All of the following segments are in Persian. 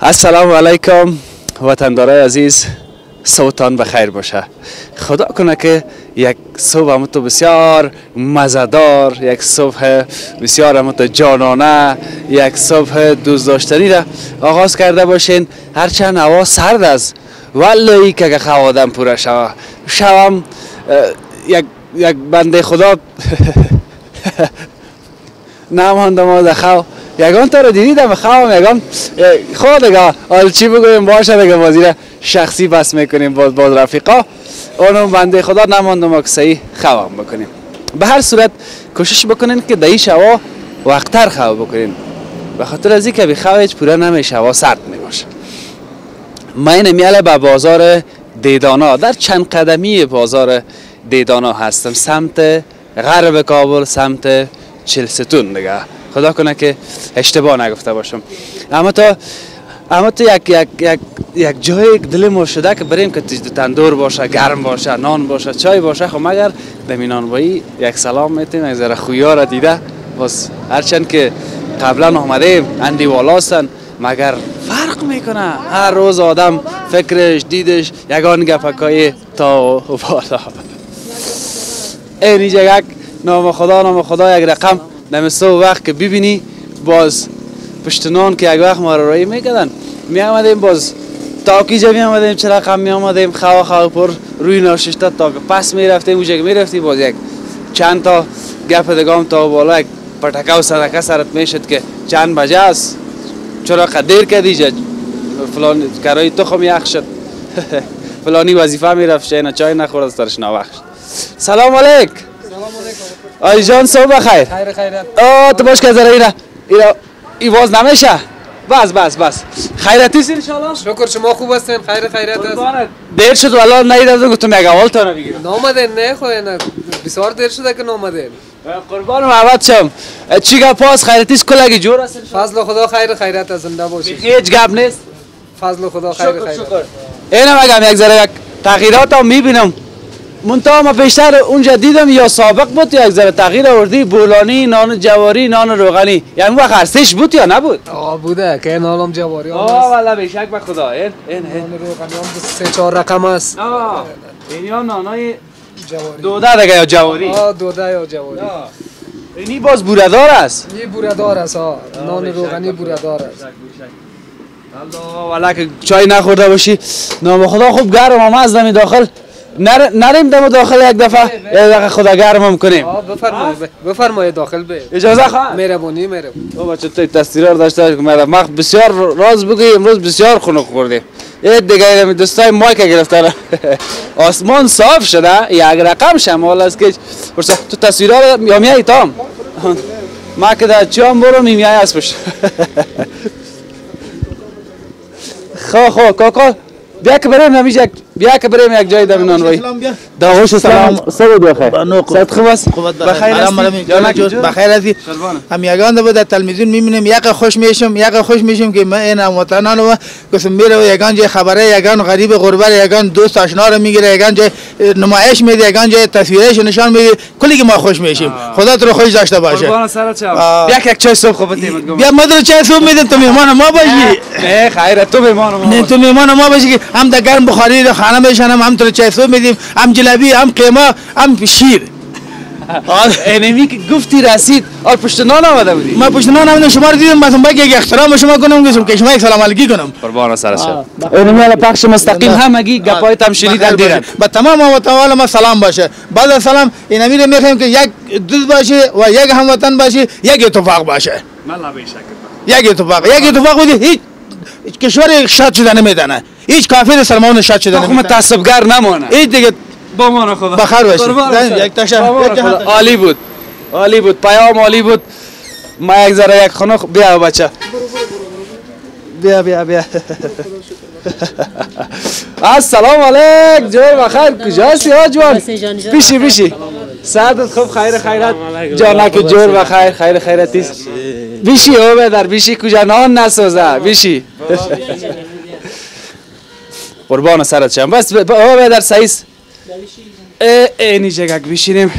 السلام علیکم وطندارای عزیز صوتان بخیر باشه. خدا کنه که یک صبح تو بسیار مزدار یک صبح بسیار تو جانانه یک صبح دوست داشتنی را آغاز کرده باشین. هرچند هوا سرد است ولی که خوادم پوره شوه. شوم یک, یک بنده خدا نماندم از خو یگان تا رو دیدم خوام یگان. خود دیگه حال چی بگویم؟ باشه دیگه بازی شخصی بس می‌کنیم باز باز رفیقا. اونو بنده خدا نماندم که صحیح خوام بکنیم. به هر صورت کوشش بکنین که دایی شوا وقتتر خو بکنین. به خاطر از اینکه خواه هیچ پورا نمیشه هوا سرد می‌باشه من میاله به بازار دیدانا. در چند قدمی بازار دیدانا هستم. سمت غرب کابل سمت چلستون دیگه. خدا کنه که اشتباه نگفته باشم. اما تو اما تو یک, یک, یک, یک جای دل ما شده که بریم که تندور باشه گرم باشه نان باشه چای باشه خب مگر به بایی یک سلام میتیم یک ذره خویا را دیده. باز هرچند که قبلا آمده اندی والاستن مگر فرق می‌کنه؟ هر روز آدم فکرش دیدش یگان گفکای تا و بالا. اینجا یک نام خدا نام خدا یک رقم نمیسته وقت که ببینی باز پشتنان که یک وقت ما رو رایی می‌کردن می آمدیم باز تاکیجا می آمدیم چرا کم می آمدیم خوا خوا پر روی ناششتا تا پس می رفتیم اوجه می رفتی باز یک چند تا گپ دگام تا بالا یک پتکه و صدقه سرت می‌شد که چند بجه است؟ چرا قدیر کردی جد فلان کرای تخم یخ شد. فلانی وظیفه می رفت چای نخورد ترش سلام علیک. آی جان صبح بخیر. خیر خیر. آه تو باش که اینا اینا ایواز نمیشه. بس بس بس. خیرتی سین انشالله شکر شما خوب هستین. خیر خیرت است دیر شد والا نیدم گفتم یک اول تا بگیرم نامدین نه خو نه. بسیار دیر شده که نامدین. قربان محمد شم چی گپ پاس خیرتیس کلگی جور است فضل خدا خیر خیرت از زنده باشی هیچ گپ نیست. فضل خدا خیر خیرت. اینم میگم یک ذره یک تغییرات هم می‌بینم. منتها ما بیشتر اونجا دیدم یا سابق بود یا یک ذره تغییر آوردی بولانی نان جواری نان روغنی. یعنی وقت ارسش بود یا نبود؟ آه بوده که نانم جواری آه والا بیشک به خدا. این این نان روغنی هم سه چهار رقم است آه این یا نانای جواری. دوده دیگه یا جواری. آه دوده یا جواری. اینی باز بوردار است. این بوردار است ها نان روغنی بوردار است. الله والا که چای نخورده باشی. نام خدا خوب گرم هم از دمی داخل نر... نریم دم داخل یک دفعه. یک دقیقه خدا گرم هم کنیم. بفرمایید بفرمایید داخل به اجازه خواه مهربونی مهربونی. او بچه تو تصویر داشته که مرا مخ بسیار راز بگی امروز بسیار خنک خوردیم. یه دیگه این دوستای مایک گرفتن آسمان صاف شده یک رقم شمال است که تو تصویرها یا میای تام؟ ما که در چیام برو میمیای اسبش خو خو کاکا. بیا که بریم نمیش یک بیا که بریم یک جای در وای. داوش سلام. سلام. بخیر صد خوب است؟ بخیر است؟ بخیر است هم یگان بود در تلویزیون می‌بینیم. یک خوش میشم یک خوش میشم که من این وطنان و قسم میره یگان جای خبره یگان غریب غربت یگان دوست آشنا رو می‌گیره یگان جای نمایش میده یگان جای تصویرش نشان میده. کلی که ما خوش میشیم. خدا تو رو خوش داشته باشه. قربان سرت شم بیا یک چای صبح خوب بیا مدر چای صبح میدم تو مهمان ما باشی. نه خیر. تو مهمان ما نه تو مهمان ما باشی که هم در گرم بخاری رو خانه میشنم هم تو چای صبح میدیم هم جلبی هم قیمه هم شیر. اینمی که گفتی رسید آر پشت نان آمده بودی. ما پشت نان آمده شما رو دیدم مثلا باید یک احترام شما کنم گفتم که شما یک سلام علیکی کنم. قربان سر شد اینمی الان پخش مستقیم همگی گپای تم شنیدن دیدن با تمام وطن ما سلام باشه. بعد از سلام اینمی رو می‌خوایم که یک دوست باشه و یک هموطن باشه یک اتفاق باشه. والله بیشک یک اتفاق. یک اتفاق بودی هیچ کشور شاد شده نمیدانه هیچ کافر سلمان شاد شده نمیدانه تعصبگر نمانه. هیچ دیگه با ما خدا بخیر باشی. یک تشکر عالی بود. عالی بود. پیام عالی بود. ما یک ذره یک خانه بیا بچه. بیا بیا بیا. السلام علیک جوی بخیر کجاست یا جوان؟ بیشی بیشی سعدت خوب. خیر خیرت. جانک جور بخیر خیر خیرتیست بیشی او بدر. بیشی کجا؟ نان نسوزه بیشی قربان سرت شم. بس او بدر سعیس. اینی جگک بشینیم.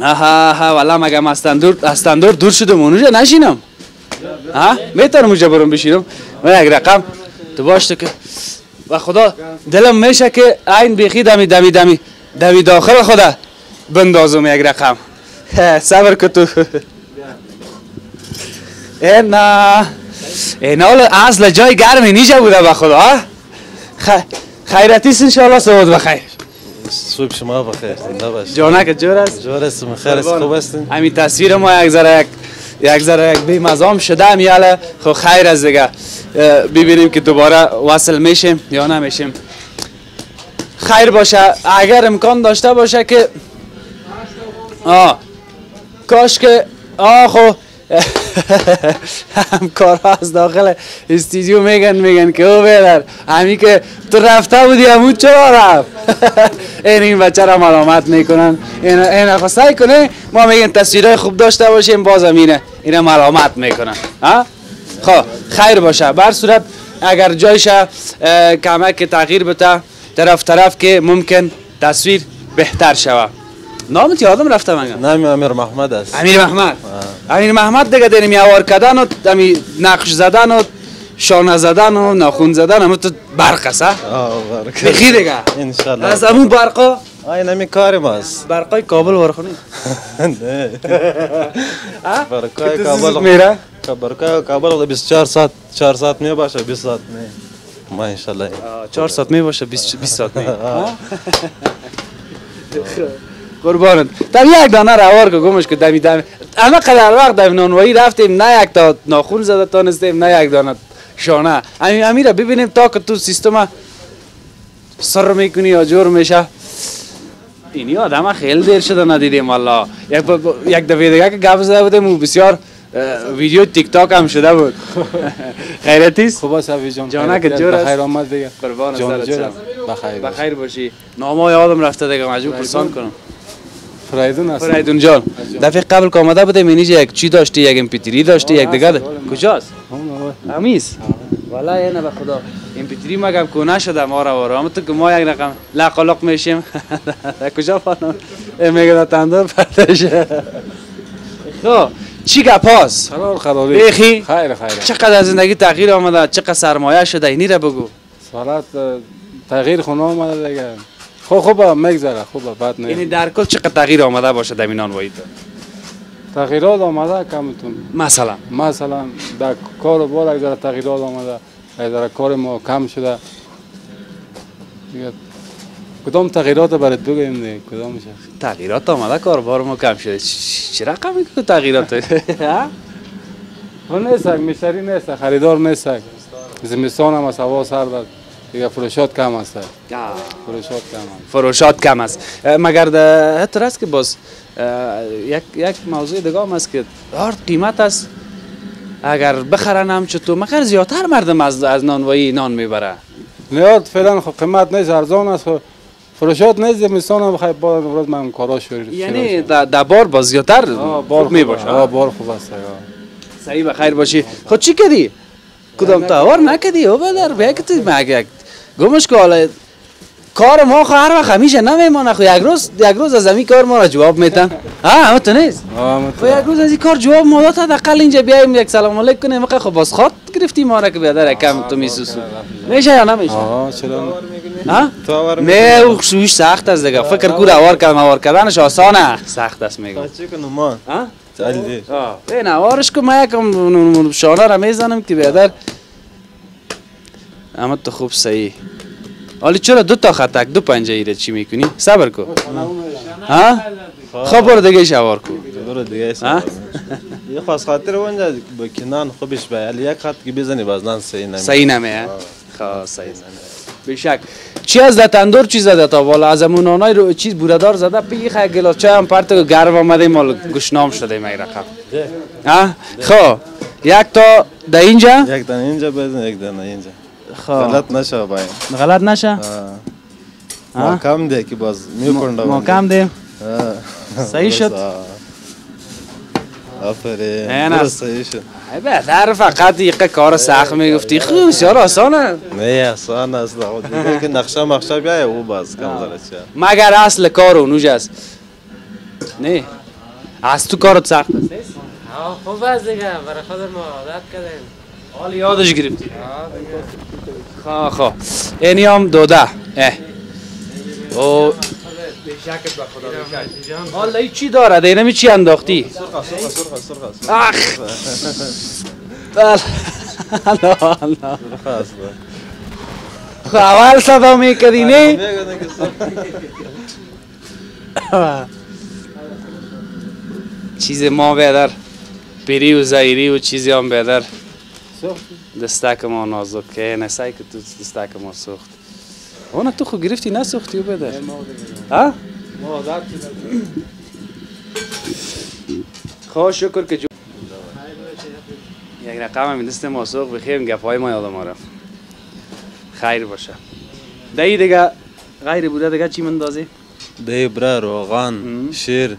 آها ها والا مگه از تندور از تندور دور شدم. اونجا نشینم. ها می‌تونم اونجا برم بشینم؟ من یک رقم تو باش تو که. و خدا دلم میشه که این بیخی دمی دمی دمی دمی داخل خدا بندازم یک رقم. صبر که تو. اینا اینا اصل جای گرمی نیجا بوده به خدا؟ خ- خیرتیست انشاءالله سعود بخیر صبح شما بخیر زنده باش. جانک جور است. جور هستم خیر است خوب هستین؟ همین تصویر ما یک ذره یک یک ذره یک بی مزام شده میاله. خب خیر از دیگه. ببینیم که دوباره وصل میشیم یا نمیشیم. خیر باشه. اگر امکان داشته باشه که آه. کاش که آه خو همکارها از داخل استودیو میگن میگن که او بیدر همی که تو رفته بودی همون چرا رفت؟ این این بچه را ملامت می‌کنن. این این سعی کنه ما میگن تصویرهای خوب داشته باشیم باز اینه این ملامت می‌کنن. خب خیر باشه. بر صورت اگر جایش کمک تغییر بده طرف طرف که ممکن تصویر بهتر شود. نامت یادم رفته منگم نام امیر محمد است. امیر محمد. امیر محمد دیگه داریم یوار کردن و دمی نقش زدن و شانه زدن و ناخون زدن همه تو برق است ها؟ آه بارک بخی دیگه. انشالله. از همون برقا؟ این همی کار ماست برقای کابل ورخونی نه. برکای زود کابل. میره؟ برکای کابل 24 ساعت 4 ساعت می باشه 20 ساعت. نه. ما انشالله. چهار ساعت می باشه 20 20 ساعت می قربانت. در یک دانه روار که گمش که دمی دمی اما قدر وقت دمی نانوایی رفتیم نه یک تا ناخون زده تانستیم نه یک دانه شانه. امیره ببینیم تا که تو سیستم سر می‌کنی یا جور میشه. اینی آدم خیلی دیر شده ندیدیم والله. یک با- با- یک دفعه دیگه که گپ زده بودیم و بسیار ویدیو تیک تاک هم شده بود. خیرتیست خوب است جان جانک خیرت جور است. بخیر آمد دیگه. قربان سرت. بخیر. بخیر باشی. نامه یادم رفته دیگه. مجبور پرسان کنم. فریدون است فریدون جان. دفعه قبل که آمده بودیم اینجا یک چی داشتی؟ یک امپیتری داشتی؟ یک دیگه کجاست؟ امیس والا اینه به خدا. امپیتری مگم کو نشده. ما را وارا تو که ما یک رقم لقلق میشیم. کجا فانو میگه تندور پرتش خب چی گپاس قرار قراری بخی. خیر خیر. چقدر از زندگی تغییر آمده؟ چقدر سرمایه شده؟ اینی را بگو. سوالات اه، تغییر خونه آمده دیگه. خوب خوب میگذره خوبه بد یعنی نه. در کل چقدر تغییر آمده باشه در مینان وایید تغییرات آمده کمتون. مثلا. مثلا در کار بار یک ذره تغییرات آمده ذره کار ما کم شده. کدام تغییرات برات بگویم دیگه؟ کدامش است؟ تغییرات آمده کاربار ما کم شده. چ- چه رقمی که تغییرات؟ ها؟ اون نیست مشتری نیست خریدار نیست. زمستان هم از هوا سرد است. دیگه فروشات کم است. فروشات کم است. فروشات کم است. مگر ده حتی است که باز یک یک موضوع دیگه هم است که هر قیمت است. اگر بخرن هم چطور؟ مگر زیادتر مردم از از نانوایی نان می‌بره؟ نیاد فعلا خب قیمت نیست ارزان است. خب فروشات نیست زمستان هم بخیر بعد امروز من کارا شروع یعنی در بار باز زیادتر بار می باشه آه بار خوب است. صحیح بخیر باشی. خود چی کردی کدام تاور نکردی او بدر بیا که تو مگه گمش که حالا کار ما خو هر وقت همیشه نمیمانه خو یک روز یک روز از همین کار ما را جواب میتن ها همه تو نیست خو یک روز از این کار جواب ما داد حداقل اینجا بیایم یک سلام علیک کنیم. مقه خب باز خاط گرفتی ما را که بیادر کم تو میسوسو میشه یا نمیشه؟ آه چرا ها تو آور نه او سویش سخت است دیگه. فکر کور اوار کردن اوار کردنش آسانه. سخت است میگم. چی کنم ما ها چلی آه. این اوارش که من یکم شانه را می‌زنم که بیادر اما تو خوب صحیح حالی چرا دو تا خطک دو پنجه ایره چی می‌کنی؟ صبر کن. ها؟ خب برو دیگه شوار کن. برو دیگه ها؟ یه خواست خاطر اونجا با کنان خوبش به علی یک خط که بزنی باز نان صحیح نمی صحیح نمیه خب صحیح بشک چی از ده تندور چی زده تا؟ بالا از امون آنای رو چیز بوردار زده؟ پی خیلی گلاس چای هم پرت گرم آمده مال گشنام شده می رقم؟ ها؟ خب. یک تا ده اینجا؟ یک دانه اینجا بزن یک دانه اینجا. خب. غلط نشه باید غلط نشه؟ آه. ما کم ده که باز میکنده ما کم دیم صحیح شد. آفرین. است. صحیح شد. ای بهتر فقط یک کار سخت می‌گفتی. خب بسیار آسانه. نه آسان است. دیگه که نقشه مخشه بیایه او باز کم چه مگر اصل کار اونوش است؟ نه. از تو کارت سخت است. خوب است دیگه. برای خود ما عادت کردیم. حال یادش گرفتی. خواه خواه اینی هم دوده اه. او. حالا ای چی داره اینمی چی انداختی؟ سرخه سرخه سرخه اخ بله اول صدا می‌کردی نه؟ چیز ما بیادر پیری و زایری و چیزی هم بیادر دستک ما نازک که نسای که تو دستک ما سوخت. اون تو خود گرفتی نسوختی و بیادر ها؟ خواه شکر که جو یک رقم هم دست ما سوخت بخیر گپ های ما یادم رفت خیر باشه. دایی دیگه غیر بوده دیگه چی مندازی؟ de bira rogan, şir.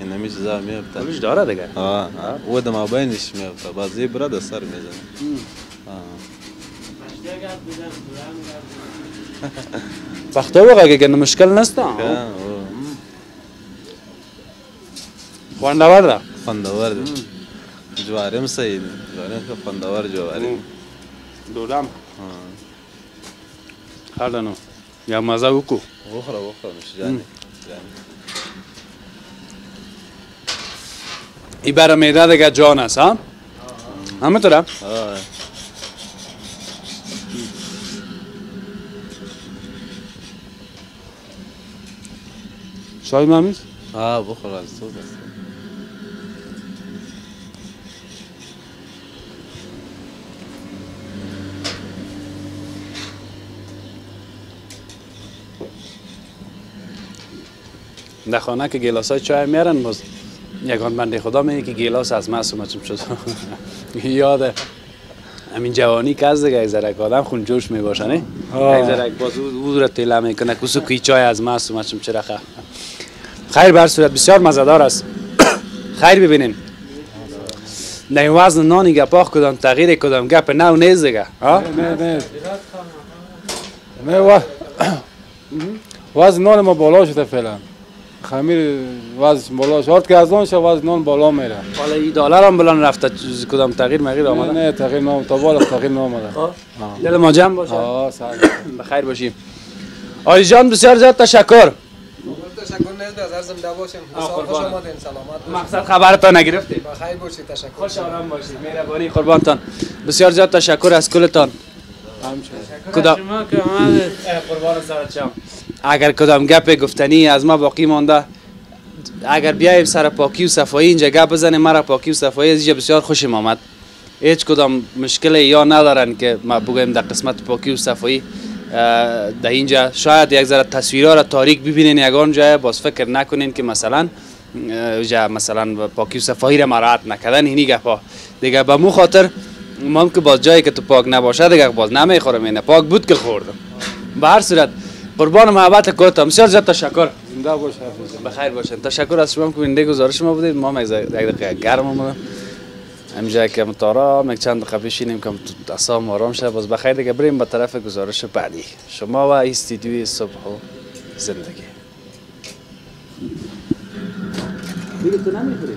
Yine mi ceza mi yaptı? Alış dara dega. Ha, o da mabayn iş mi yaptı? Bazı bira da sar mezan. پښتو وغږېږه که نه مشکل نشته خوندور ده. خوندور ده. جواری هم صحیح ده جواری هم خوندور جواری ډوډه هم هر ده نو. یا مزه وکو بخوره میشه جانی ای برای میده دیگه جان است ها همه طوره چای ممیز آه بخوره از تو است در خانه که گیلاس های چای میارن باز یگان بنده خدا میگه که گیلاس از معصومه چم شد. یاده همین جوانی که از دیگه که آدم خون جوش می باشه نه که باز او را تیله می‌کنه کسو کی چای از معصومه چم چرخه خیر بر صورت بسیار مزدار است. خیر ببینین این وزن نانی گپاخ کدام تغییر کدام گپ نو نیست دیگه. نه نه. نه وزن نان ما بالا شده فعلا. خمیر وزنش بالا شد که از آن شد وزن نان بالا میره. حالا این دلار هم بلان رفته چیز کدام تغییر مغیر آمده؟ نه تغییر نام تا بالا تغییر نامده دل ما جمع باشه. آه سر بخیر باشیم. آی جان بسیار زیاد تشکر. تشکر نیست از عرض زنده باشیم. حساب خوش آمدین سلامت مقصد خبرتان نگرفتیم بخیر باشید تشکر. خوش آرام باشید. مهربانی قربانتان. بسیار زیاد تشکر از کلتان. کدام شما که آمدید. قربان سرت شم اگر کدام گپ گفتنی از ما باقی مانده اگر بیایم سر پاکی و صفایی اینجا گپ بزنیم مرا پاکی و صفایی از اینجا بسیار خوشم آمد هیچ کدام مشکل یا ندارن که ما بگویم در قسمت پاکی و صفایی. در اینجا شاید یک ذره تصویرها را تاریک ببینین یگان جای باز فکر نکنین که مثلا جا مثلا پاکی و صفایی را مراعات نکردن اینی گپا دیگه به مو خاطر من که باز جایی که تو پاک نباشه دیگه باز نمی‌خورم اینه پاک بود که خوردم. به هر صورت قربان محبت کلتم بسیار زیاد تشکر. زنده باش حافظ بخیر باشین. تشکر از شما که بیننده گزارش ما بودید. ما یک دقیقه گرم آمدم همینجا که متارا یک چند دقیقه بشینیم که تو اصام آرام شه. باز بخیر دیگه بریم به طرف گزارش بعدی. شما و استودیوی صبح و زندگی. دیگه تو نمی‌خوری